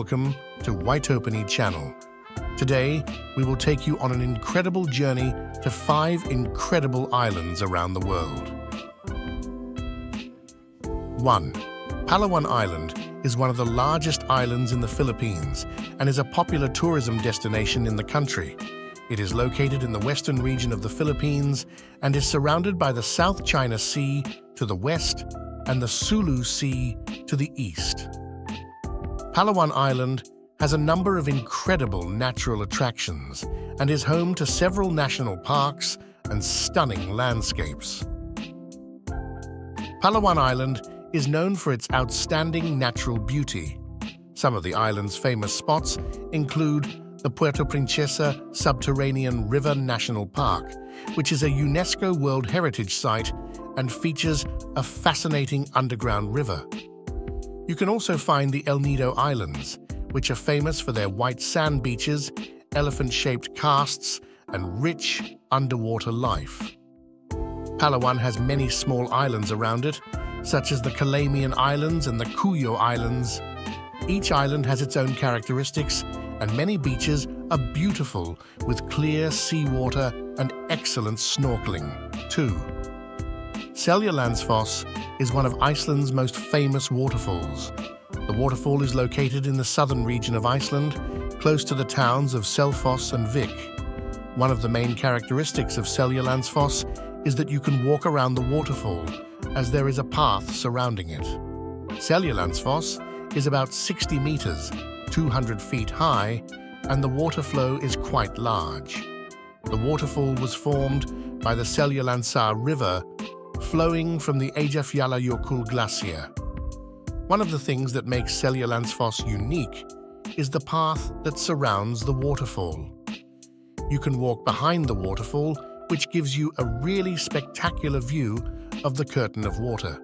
welcome to YtOpini Channel. Today, we will take you on an incredible journey to five incredible islands around the world. 1. Palawan Island is one of the largest islands in the Philippines and is a popular tourism destination in the country. It is located in the western region of the Philippines and is surrounded by the South China Sea to the west and the Sulu Sea to the east. Palawan Island has a number of incredible natural attractions and is home to several national parks and stunning landscapes. Palawan Island is known for its outstanding natural beauty. Some of the island's famous spots include the Puerto Princesa Subterranean River National Park, which is a UNESCO World Heritage Site and features a fascinating underground river. You can also find the El Nido Islands, which are famous for their white sand beaches, elephant-shaped casts, and rich underwater life. Palawan has many small islands around it, such as the Calamian Islands and the Cuyo Islands. Each island has its own characteristics, and many beaches are beautiful with clear seawater and excellent snorkeling, too. Seljalandsfoss is one of Iceland's most famous waterfalls. The waterfall is located in the southern region of Iceland, close to the towns of Selfoss and Vik. One of the main characteristics of Seljalandsfoss is that you can walk around the waterfall, as there is a path surrounding it. Seljalandsfoss is about 60 meters, 200 feet high, and the water flow is quite large. The waterfall was formed by the Seljalandsá River flowing from the Eyjafjallajökull Glacier. One of the things that makes Seljalandsfoss unique is the path that surrounds the waterfall. You can walk behind the waterfall, which gives you a really spectacular view of the curtain of water.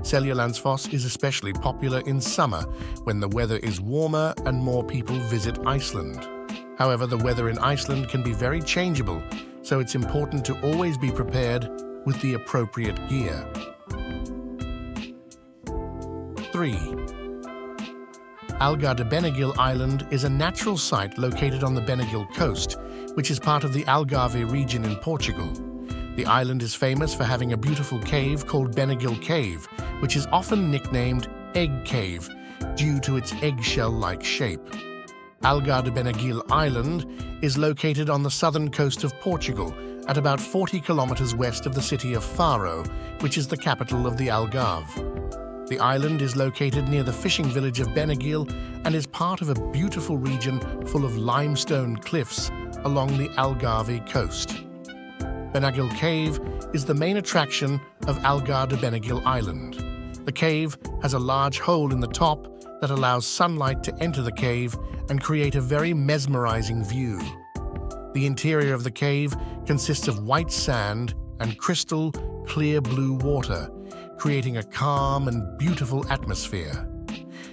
Seljalandsfoss is especially popular in summer when the weather is warmer and more people visit Iceland. However, the weather in Iceland can be very changeable, so it's important to always be prepared with the appropriate gear. 3. Algar de Benagil Island is a natural site located on the Benagil coast, which is part of the Algarve region in Portugal. The island is famous for having a beautiful cave called Benagil Cave, which is often nicknamed Egg Cave due to its eggshell-like shape. Algar de Benagil Island is located on the southern coast of Portugal at about 40 kilometers west of the city of Faro, which is the capital of the Algarve. The island is located near the fishing village of Benagil and is part of a beautiful region full of limestone cliffs along the Algarve coast. Benagil Cave is the main attraction of Algar de Benagil Island. The cave has a large hole in the top that allows sunlight to enter the cave and create a very mesmerizing view. The interior of the cave consists of white sand and crystal clear blue water, creating a calm and beautiful atmosphere.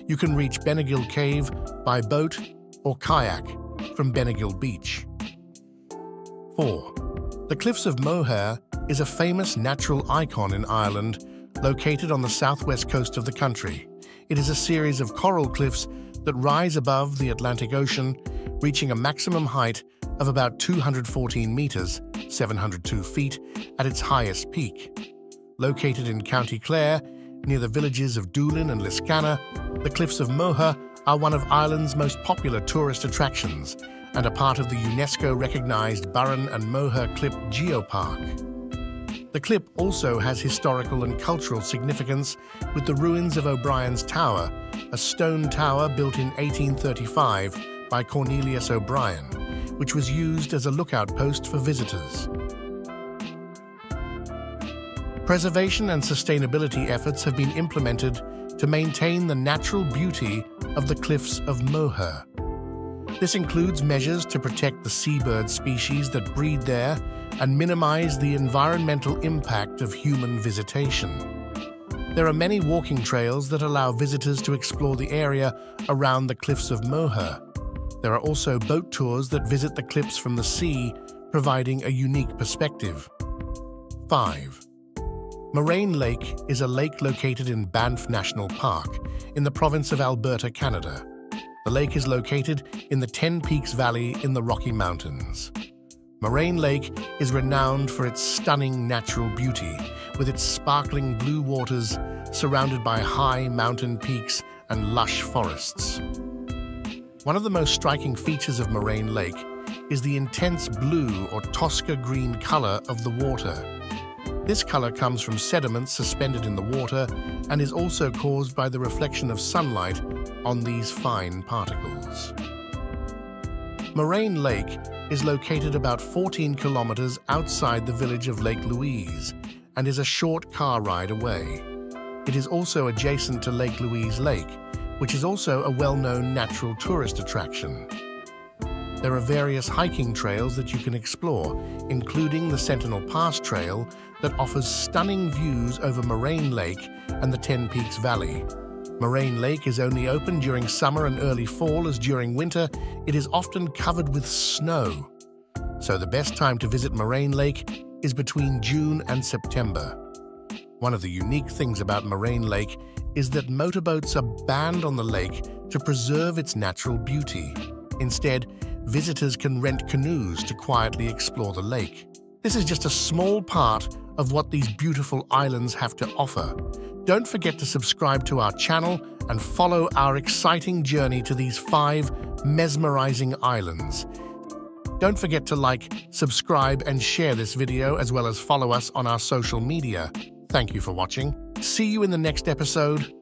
You can reach Benagil Cave by boat or kayak from Benagil Beach. 4. The Cliffs of Moher is a famous natural icon in Ireland located on the southwest coast of the country. It is a series of coral cliffs that rise above the Atlantic Ocean, reaching a maximum height of about 214 meters, 702 feet, at its highest peak. Located in County Clare, near the villages of Doolin and Liscannor, the Cliffs of Moher are one of Ireland's most popular tourist attractions and are part of the UNESCO-recognized Burren and Moher Clip Geopark. The clip also has historical and cultural significance with the ruins of O'Brien's Tower, a stone tower built in 1835 by Cornelius O'Brien, which was used as a lookout post for visitors. Preservation and sustainability efforts have been implemented to maintain the natural beauty of the cliffs of Moher. This includes measures to protect the seabird species that breed there and minimize the environmental impact of human visitation. There are many walking trails that allow visitors to explore the area around the cliffs of Moher. There are also boat tours that visit the cliffs from the sea, providing a unique perspective. 5. Moraine Lake is a lake located in Banff National Park in the province of Alberta, Canada. The lake is located in the Ten Peaks Valley in the Rocky Mountains. Moraine Lake is renowned for its stunning natural beauty, with its sparkling blue waters surrounded by high mountain peaks and lush forests. One of the most striking features of Moraine Lake is the intense blue or Tosca green color of the water. This color comes from sediments suspended in the water and is also caused by the reflection of sunlight on these fine particles. Moraine Lake is located about 14 kilometers outside the village of Lake Louise and is a short car ride away. It is also adjacent to Lake Louise Lake, which is also a well-known natural tourist attraction. There are various hiking trails that you can explore, including the Sentinel Pass Trail that offers stunning views over Moraine Lake and the Ten Peaks Valley. Moraine Lake is only open during summer and early fall as during winter it is often covered with snow. So the best time to visit Moraine Lake is between June and September. One of the unique things about Moraine Lake is that motorboats are banned on the lake to preserve its natural beauty. Instead, visitors can rent canoes to quietly explore the lake. This is just a small part of what these beautiful islands have to offer. Don't forget to subscribe to our channel and follow our exciting journey to these five mesmerizing islands. Don't forget to like, subscribe, and share this video as well as follow us on our social media. Thank you for watching. See you in the next episode.